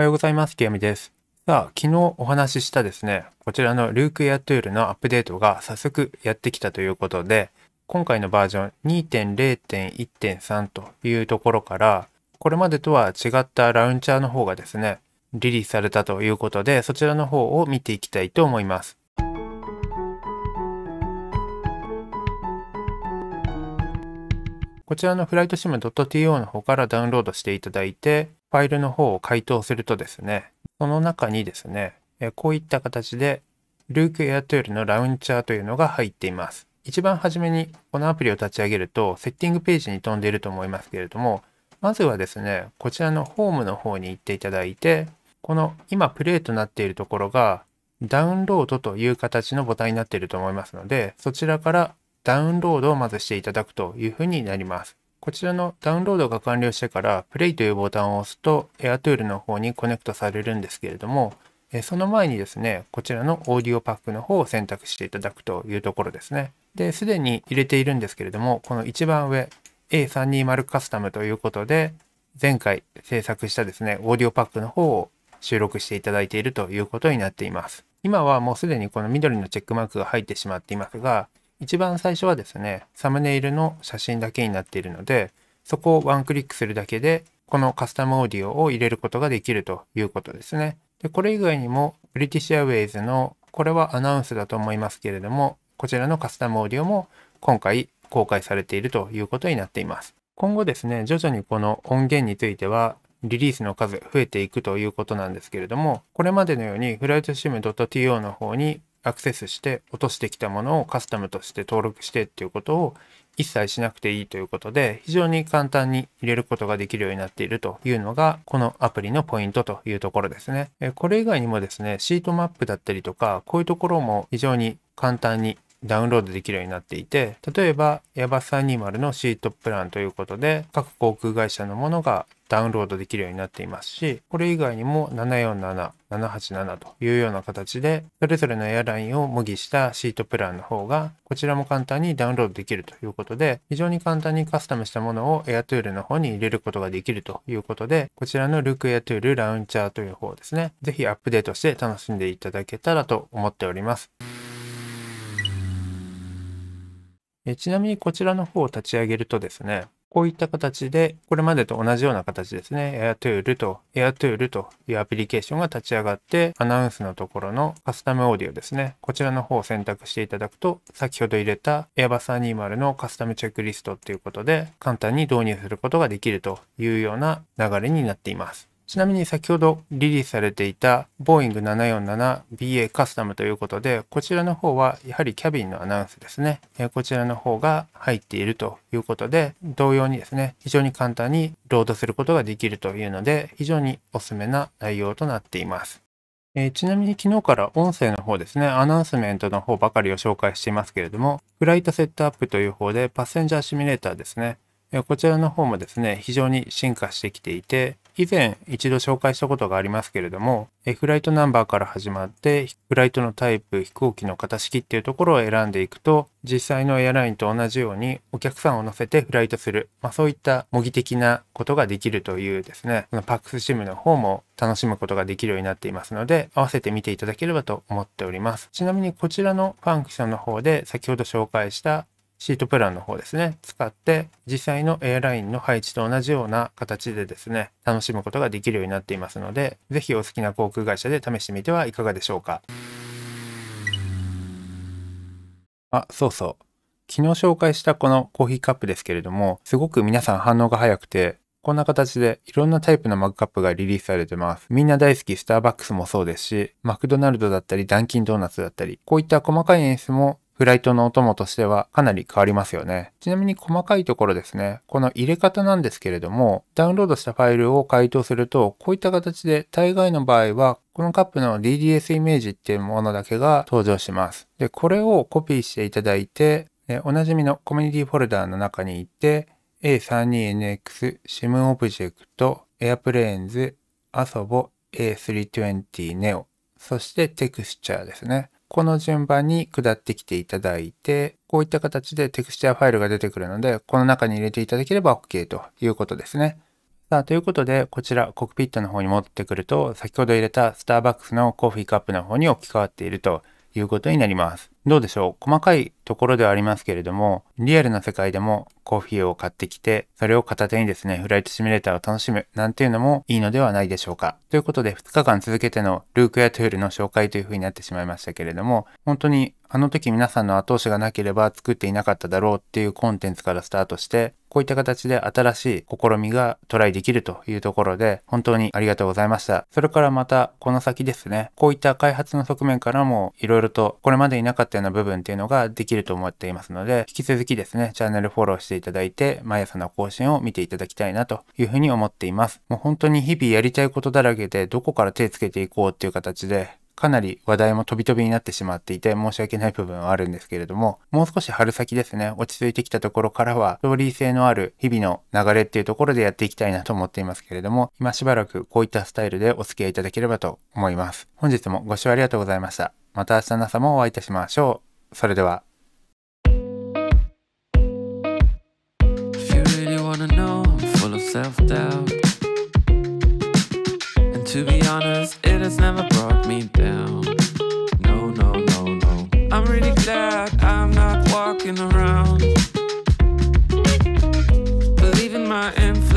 おはようございます。きよみです。さあ、昨日お話ししたですね、こちらのルークエアトゥールのアップデートが早速やってきたということで、今回のバージョン2.0.1.3というところから、これまでとは違ったラウンチャーの方がですね、リリースされたということで、そちらの方を見ていきたいと思います。こちらのフライトシム .to の方からダウンロードしていただいて、ファイルの方を解凍するとですね、その中にですね、こういった形で Luke Airtool のラウンチャーというのが入っています。一番初めにこのアプリを立ち上げると、セッティングページに飛んでいると思いますけれども、まずはですね、こちらのホームの方に行っていただいて、この今プレイとなっているところがダウンロードという形のボタンになっていると思いますので、そちらからダウンロードをまずしていただくというふうになります。こちらのダウンロードが完了してからプレイというボタンを押すと AirTool の方にコネクトされるんですけれども、その前にですね、こちらのオーディオパックの方を選択していただくというところですね。で、すでに入れているんですけれども、この一番上 A320 カスタムということで、前回制作したですね、オーディオパックの方を収録していただいているということになっています。今はもうすでにこの緑のチェックマークが入ってしまっていますが、一番最初はですね、サムネイルの写真だけになっているので、そこをワンクリックするだけで、このカスタムオーディオを入れることができるということですね。で、これ以外にも、ブリティッシュエアウェイズの、これはアナウンスだと思いますけれども、こちらのカスタムオーディオも今回公開されているということになっています。今後ですね、徐々にこの音源については、リリースの数増えていくということなんですけれども、これまでのようにフライトシム .to の方にアクセスして落としてきたものをカスタムとして登録してっていうことを一切しなくていいということで非常に簡単に入れることができるようになっているというのがこのアプリのポイントというところですね。これ以外にもですね、シートマップだったりとかこういうところも非常に簡単にダウンロードできるようになっていて、例えば Airbus 320のシートプランということで、各航空会社のものがダウンロードできるようになっていますし、これ以外にも747、787というような形で、それぞれのエアラインを模擬したシートプランの方が、こちらも簡単にダウンロードできるということで、非常に簡単にカスタムしたものを AirTool の方に入れることができるということで、こちらの Look AirTool ラウンチャーという方ですね、ぜひアップデートして楽しんでいただけたらと思っております。えちなみにこちらの方を立ち上げるとですね、こういった形で、これまでと同じような形ですね。AirTool と AirTool というアプリケーションが立ち上がって、アナウンスのところのカスタムオーディオですね。こちらの方を選択していただくと、先ほど入れた Airbus 220のカスタムチェックリストっていうことで、簡単に導入することができるというような流れになっています。ちなみに先ほどリリースされていたボーイング 747BA カスタムということで、こちらの方はやはりキャビンのアナウンスですね。こちらの方が入っているということで、同様にですね、非常に簡単にロードすることができるというので、非常におすすめな内容となっています。えー、ちなみに昨日から音声の方ですね、アナウンスメントの方ばかりを紹介していますけれども、フライトセットアップという方でパッセンジャーシミュレーターですね、こちらの方もですね、非常に進化してきていて、以前一度紹介したことがありますけれども、フライトナンバーから始まって、フライトのタイプ、飛行機の型式っていうところを選んでいくと、実際のエアラインと同じようにお客さんを乗せてフライトする、まあ、そういった模擬的なことができるというですね、このパックスシムの方も楽しむことができるようになっていますので、合わせて見ていただければと思っております。ちなみにこちらのファンクションの方で先ほど紹介したシートプランの方ですね、使って実際のエアラインの配置と同じような形でですね、楽しむことができるようになっていますので、ぜひお好きな航空会社で試してみてはいかがでしょうか。あ、そうそう。昨日紹介したこのコーヒーカップですけれども、すごく皆さん反応が早くて、こんな形でいろんなタイプのマグカップがリリースされてます。みんな大好きスターバックスもそうですし、マクドナルドだったりダンキンドーナツだったり、こういった細かい演出もフライトのお供としてはかなり変わりますよね。ちなみに細かいところですね。この入れ方なんですけれども、ダウンロードしたファイルを解凍すると、こういった形で大概の場合は、このカップの DDS イメージっていうものだけが登場します。で、これをコピーしていただいて、おなじみのコミュニティフォルダーの中に行って、A32NX、SIM オブジェクト、Airplanes、ASOBO、A320 Neo、そしてテクスチャーですね。この順番に下ってきていただいて、こういった形でテクスチャーファイルが出てくるので、この中に入れていただければ OK ということですね。さあ、ということで、こちらコックピットの方に戻ってくると、先ほど入れたスターバックスのコーヒーカップの方に置き換わっているということになります。どうでしょう？細かいところではありますけれども、リアルな世界でもコーヒーを買ってきて、それを片手にですね、フライトシミュレーターを楽しむなんていうのもいいのではないでしょうか。ということで、2日間続けてのルークやトゥールの紹介という風になってしまいましたけれども、本当にあの時皆さんの後押しがなければ作っていなかっただろうっていうコンテンツからスタートして、こういった形で新しい試みがトライできるというところで、本当にありがとうございました。それからまた、この先ですね、こういった開発の側面からも、いろいろとこれまでいなかったような部分っていうのができると思っていますので、引き続きですね、チャンネルフォローしていただいて、毎朝の更新を見ていただきたいなというふうに思っています。もう本当に日々やりたいことだらけで、どこから手つけていこうっていう形で、かなり話題も飛び飛びになってしまっていて申し訳ない部分はあるんですけれども、もう少し春先ですね、落ち着いてきたところからは、ストーリー性のある日々の流れっていうところでやっていきたいなと思っていますけれども、今しばらくこういったスタイルでお付き合いいただければと思います。本日もご視聴ありがとうございました。また明日の朝もお会いいたしましょう。それでは。To be honest, it has never brought me down. No, no, no, no. I'm really glad I'm not walking around